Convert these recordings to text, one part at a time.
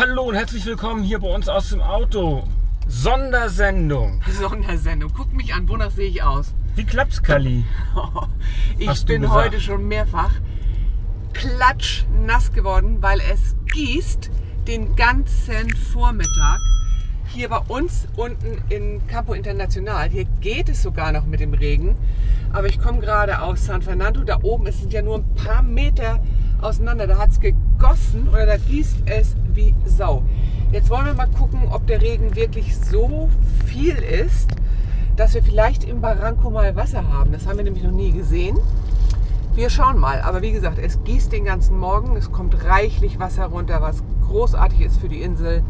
Hallo und herzlich willkommen hier bei uns aus dem Auto. Sondersendung. Sondersendung. Guck mich an, wonach sehe ich aus? Wie klappt's, Kali? Ich Hast bin heute schon mehrfach klatschnass geworden, weil es gießt den ganzen Vormittag. Hier bei uns unten in Campo International, hier geht es sogar noch mit dem Regen. Aber ich komme gerade aus San Fernando, da oben ist es ja nur ein paar Meter auseinander. Da hat es gegossen oder da gießt es wie Sau. Jetzt wollen wir mal gucken, ob der Regen wirklich so viel ist, dass wir vielleicht im Barranco mal Wasser haben. Das haben wir nämlich noch nie gesehen. Wir schauen mal. Aber wie gesagt, es gießt den ganzen Morgen. Es kommt reichlich Wasser runter, was großartig ist für die Insel.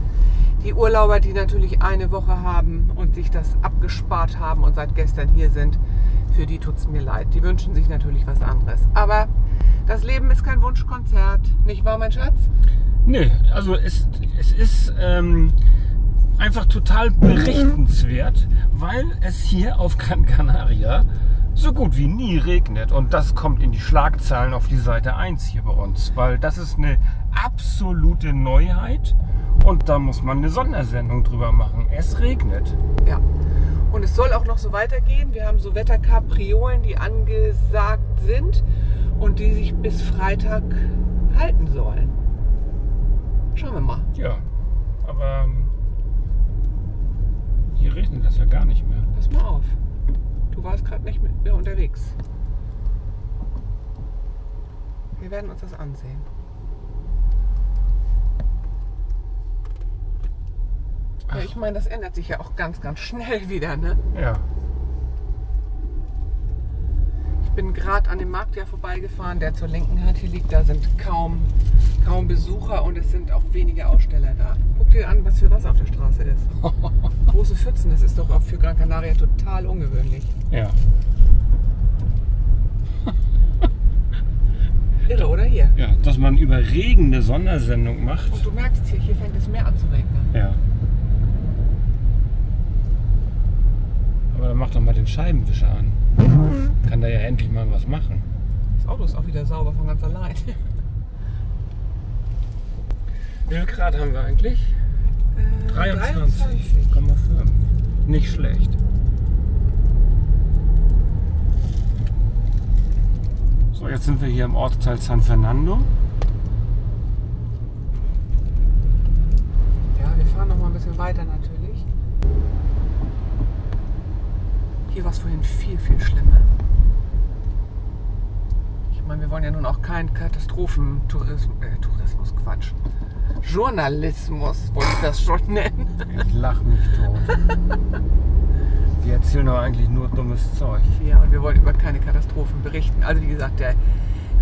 Die Urlauber, die natürlich eine Woche haben und sich das abgespart haben und seit gestern hier sind, für die tut es mir leid. Die wünschen sich natürlich was anderes. Aber das Leben ist kein Wunschkonzert. Nicht wahr, mein Schatz? Nee, also es, es ist ähm, einfach total berichtenswert, weil es hier auf Gran Canaria so gut wie nie regnet. Und das kommt in die Schlagzeilen auf die Seite 1 hier bei uns, weil das ist eine absolute Neuheit. Und da muss man eine Sondersendung drüber machen. Es regnet. Ja. Und es soll auch noch so weitergehen. Wir haben so Wetterkapriolen, die angesagt sind und die sich bis Freitag halten sollen. Schauen wir mal. Ja, aber ähm, hier regnet das ja gar nicht mehr. Pass mal auf. Du warst gerade nicht mit mir unterwegs. Wir werden uns das ansehen. Ja, ich meine, das ändert sich ja auch ganz, ganz schnell wieder, ne? Ja. Ich bin gerade an dem Markt ja vorbeigefahren, der zur linken Hand hier liegt. Da sind kaum, kaum Besucher und es sind auch wenige Aussteller da. Guck dir an, was für Wasser auf der Straße ist. Große Pfützen, das ist doch auch für Gran Canaria total ungewöhnlich. Ja. Irre, oder hier? Ja, dass man über Regen eine Sondersendung macht. Und du merkst hier, hier fängt es mehr an zu regnen. Ja. Aber dann mach doch mal den Scheibenwischer an. Kann da ja endlich mal was machen. Das Auto ist auch wieder sauber von ganz allein. Wie viel Grad haben wir eigentlich? Äh, 23,5. Nicht schlecht. So, jetzt sind wir hier im Ortsteil San Fernando. Ja, wir fahren noch mal ein bisschen weiter natürlich. Hier war es vorhin viel, viel schlimmer. Ich meine, wir wollen ja nun auch keinen Katastrophentourismus, äh, Tourismus, Quatsch. Journalismus, wollte ich das schon nennen. Ich lach mich tot. Wir erzählen doch eigentlich nur dummes Zeug. Ja, und wir wollen über keine Katastrophen berichten. Also wie gesagt, der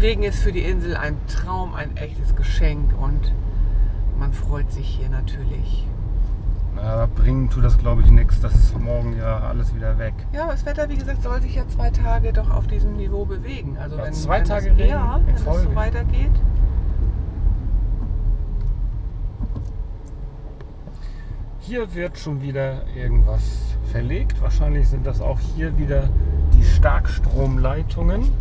Regen ist für die Insel ein Traum, ein echtes Geschenk und man freut sich hier natürlich. Na, bringen tut das glaube ich nichts. Das ist morgen ja alles wieder weg. Ja, aber das Wetter, wie gesagt, soll sich ja zwei Tage doch auf diesem Niveau bewegen. Also Ja, wenn, zwei wenn Tage es, Regen ja, wenn es so weitergeht. Hier wird schon wieder irgendwas verlegt. Wahrscheinlich sind das auch hier wieder die Starkstromleitungen.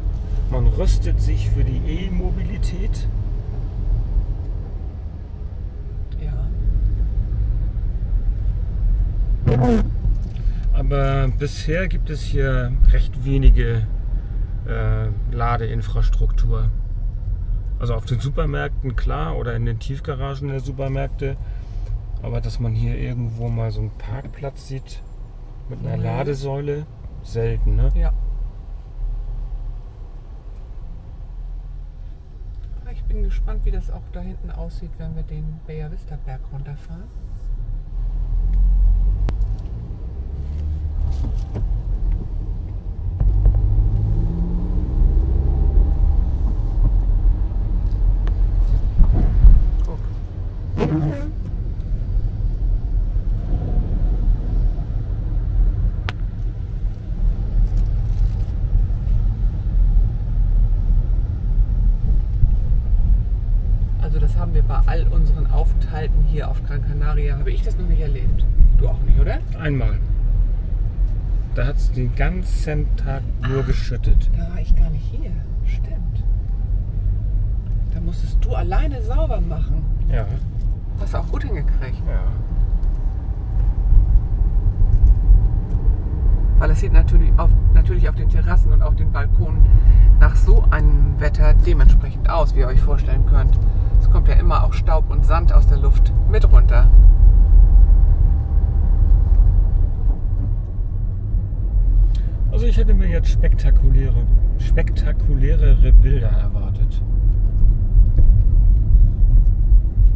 Man rüstet sich für die E-Mobilität. Ja. Aber bisher gibt es hier recht wenige äh, Ladeinfrastruktur. Also auf den Supermärkten klar oder in den Tiefgaragen der Supermärkte. Aber dass man hier irgendwo mal so einen Parkplatz sieht mit einer Nee. Ladesäule, selten, ne? Ja. Ich bin gespannt, wie das auch da hinten aussieht, wenn wir den Bella Vista Berg runterfahren. Bei all unseren Aufenthalten hier auf Gran Canaria, habe ich das noch nicht erlebt. Du auch nicht, oder? Einmal. Da hat es den ganzen Tag nur geschüttet. Da war ich gar nicht hier. Stimmt. Da musstest du alleine sauber machen. Ja. Hast du auch gut hingekriegt. Ja. Weil es sieht natürlich auf, natürlich auf den Terrassen und auf den Balkonen nach so einem Wetter dementsprechend aus, wie ihr euch vorstellen könnt. Es kommt ja immer auch Staub und Sand aus der Luft mit runter. Also ich hätte mir jetzt spektakuläre, spektakulärere Bilder erwartet.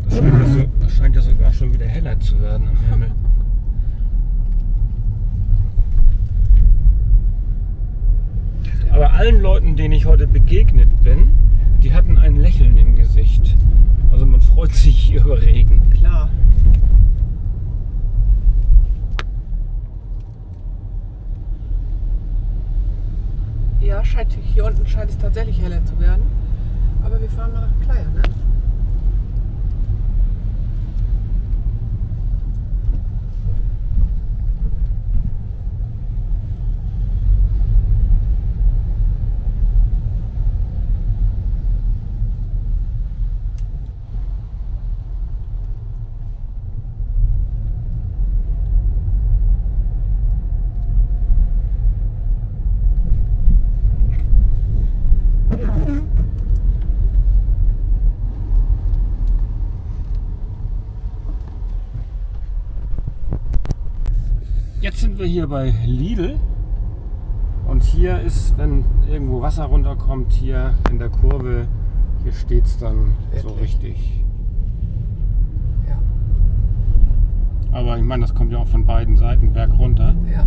Das scheint, ja so, das scheint ja sogar schon wieder heller zu werden am Himmel. Aber allen Leuten, denen ich heute begegnet bin, die hatten ein Lächeln im Gesicht. Also man freut sich über Regen. Klar. Ja, scheint, hier unten scheint es tatsächlich heller zu werden. Aber wir fahren mal nach Playa, ne? Jetzt sind wir hier bei Lidl. Und hier ist, wenn irgendwo Wasser runterkommt, hier in der Kurve, hier steht es dann so Wirklich? richtig. Ja. Aber ich meine, das kommt ja auch von beiden Seiten berg runter. Ja.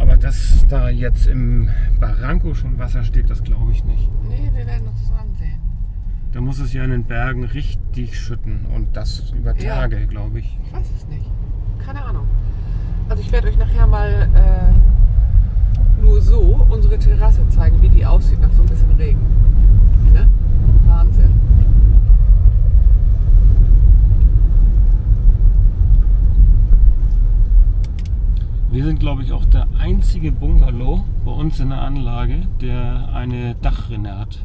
Aber dass da jetzt im Barranco schon Wasser steht, das glaube ich nicht. Nee, wir werden uns das ansehen. Da muss es ja in den Bergen richtig schütten und das über Ja. Tage, glaube ich. Ich weiß es nicht. Keine Ahnung. Also ich werde euch nachher mal äh, nur so unsere Terrasse zeigen, wie die aussieht nach so ein bisschen Regen. Ne? Wahnsinn. Wir sind, glaube ich, auch der einzige Bungalow bei uns in der Anlage, der eine Dachrinne hat.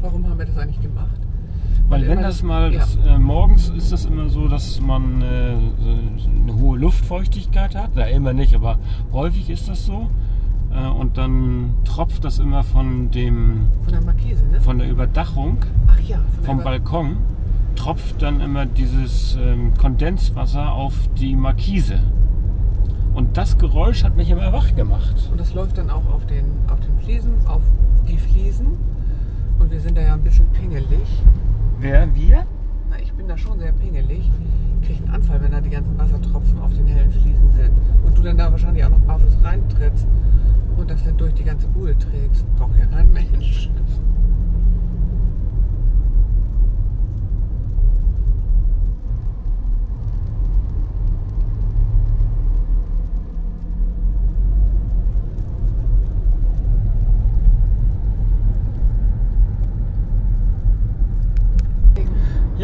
Warum haben wir das eigentlich gemacht? Weil Weil wenn das mal, ja. das, äh, morgens ist das immer so, dass man äh, eine hohe Luftfeuchtigkeit hat. Na, immer nicht, aber häufig ist das so. Äh, und dann tropft das immer von dem, Von der Markise, ne? von der Überdachung Ach ja, von vom der Über- Balkon, tropft dann immer dieses ähm, Kondenswasser auf die Markise. Und das Geräusch hat mich immer wach gemacht. Und das läuft dann auch auf den, auf den Fliesen, auf die Fliesen. Und wir sind da ja ein bisschen pingelig. Wer? Wir? Na, ich bin da schon sehr pingelig. Ich kriege einen Anfall, wenn da die ganzen Wassertropfen auf den hellen Fliesen sind. Und du dann da wahrscheinlich auch noch barfuß reintrittst und das dann durch die ganze Bude trägst. Braucht ja kein Mensch.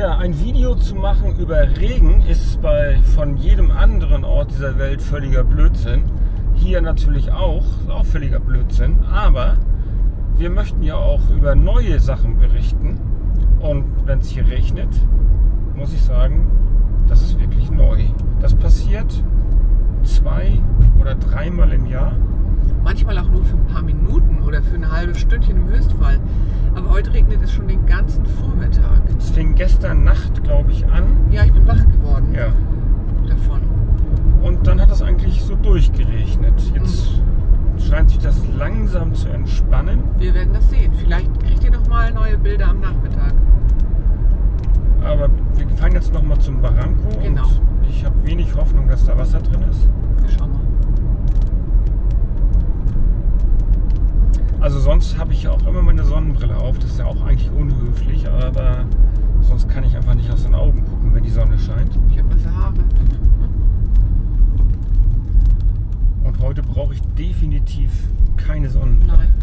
Ja, ein Video zu machen über Regen ist bei von jedem anderen Ort dieser Welt völliger Blödsinn. Hier natürlich auch, auch völliger Blödsinn. Aber wir möchten ja auch über neue Sachen berichten. Und wenn es hier regnet, muss ich sagen, das ist wirklich neu. Das passiert zwei oder dreimal im Jahr. Manchmal auch nur für ein paar Minuten oder für ein halbes Stündchen im Höchstfall. Aber heute regnet es schon den ganzen Vormittag. Es fing gestern Nacht, glaube ich, an. Ja, ich bin wach geworden Ja. davon. Und dann hat es eigentlich so durchgeregnet. Jetzt scheint sich das langsam zu entspannen. Wir werden das sehen. Vielleicht kriegt ihr noch mal neue Bilder am Nachmittag. Aber wir fahren jetzt nochmal zum Barranco Genau. und ich habe wenig Hoffnung, dass da Wasser drin ist. Wir schauen mal. Also sonst habe ich ja auch immer meine Sonnenbrille auf. Das ist ja auch eigentlich unhöflich, aber sonst kann ich einfach nicht aus den Augen gucken, wenn die Sonne scheint. Ich habe nasse Haare. Und heute brauche ich definitiv keine Sonnenbrille. Nein.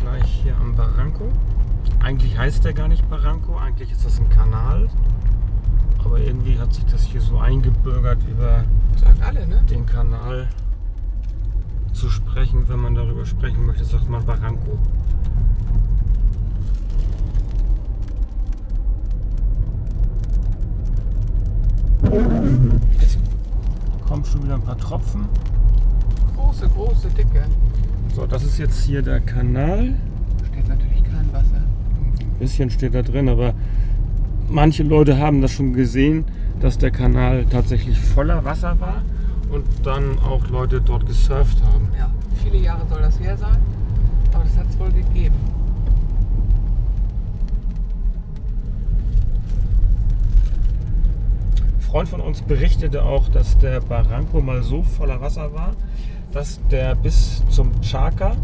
gleich hier am Barranco. Eigentlich heißt der gar nicht Barranco, eigentlich ist das ein Kanal. Aber irgendwie hat sich das hier so eingebürgert, über alle, ne? den Kanal zu sprechen. Wenn man darüber sprechen möchte, sagt man Barranco. Jetzt kommen schon wieder ein paar Tropfen. Große, große, dicke. So, das ist jetzt hier der Kanal. Steht natürlich kein Wasser. Ein bisschen steht da drin, aber manche Leute haben das schon gesehen, dass der Kanal tatsächlich voller Wasser war und dann auch Leute dort gesurft haben. Ja, viele Jahre soll das her sein. Aber das hat es wohl gegeben. Ein Freund von uns berichtete auch, dass der Barranco mal so voller Wasser war, dass der bis zum Chaka,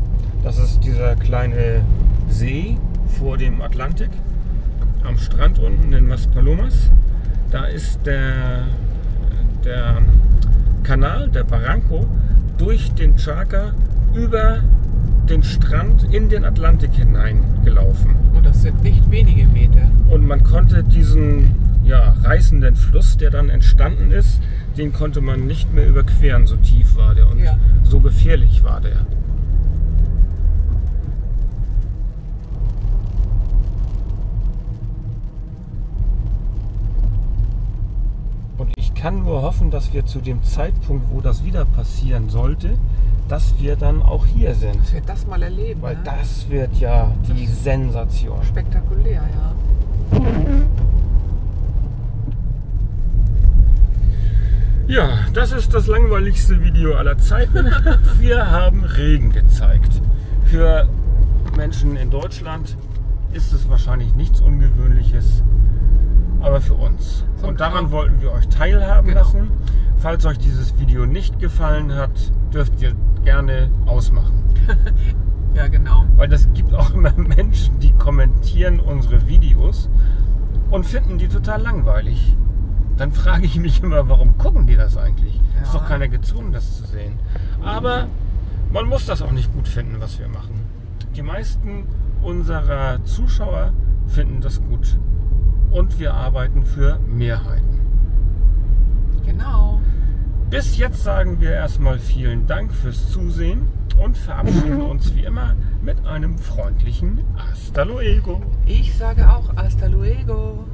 das ist dieser kleine See vor dem Atlantik, am Strand unten in Maspalomas, da ist der, der Kanal, der Barranco, durch den Chaka über den Strand in den Atlantik hineingelaufen. Und das sind nicht wenige Meter. Und man konnte diesen ja, reißenden Fluss, der dann entstanden ist, den konnte man nicht mehr überqueren, so tief war der und Ja. so gefährlich war der. Und ich kann nur hoffen, dass wir zu dem Zeitpunkt, wo das wieder passieren sollte, dass wir dann auch hier sind. Dass wir das mal erleben. Weil ne? das wird ja die Sensation. Spektakulär, ja. Ja, das ist das langweiligste Video aller Zeiten. Wir haben Regen gezeigt. Für Menschen in Deutschland ist es wahrscheinlich nichts Ungewöhnliches, aber für uns. So, Und daran wollten wir euch teilhaben Genau. lassen. Falls euch dieses Video nicht gefallen hat, dürft ihr gerne ausmachen. Ja, genau. Weil es gibt auch immer Menschen, die kommentieren unsere Videos und finden die total langweilig. Dann frage ich mich immer, warum gucken die das eigentlich? Ist Ja. doch keiner gezwungen, das zu sehen. Aber man muss das auch nicht gut finden, was wir machen. Die meisten unserer Zuschauer finden das gut. Und wir arbeiten für Mehrheiten. Genau. Bis jetzt sagen wir erstmal vielen Dank fürs Zusehen und verabschieden uns wie immer mit einem freundlichen Hasta luego. Ich sage auch hasta luego.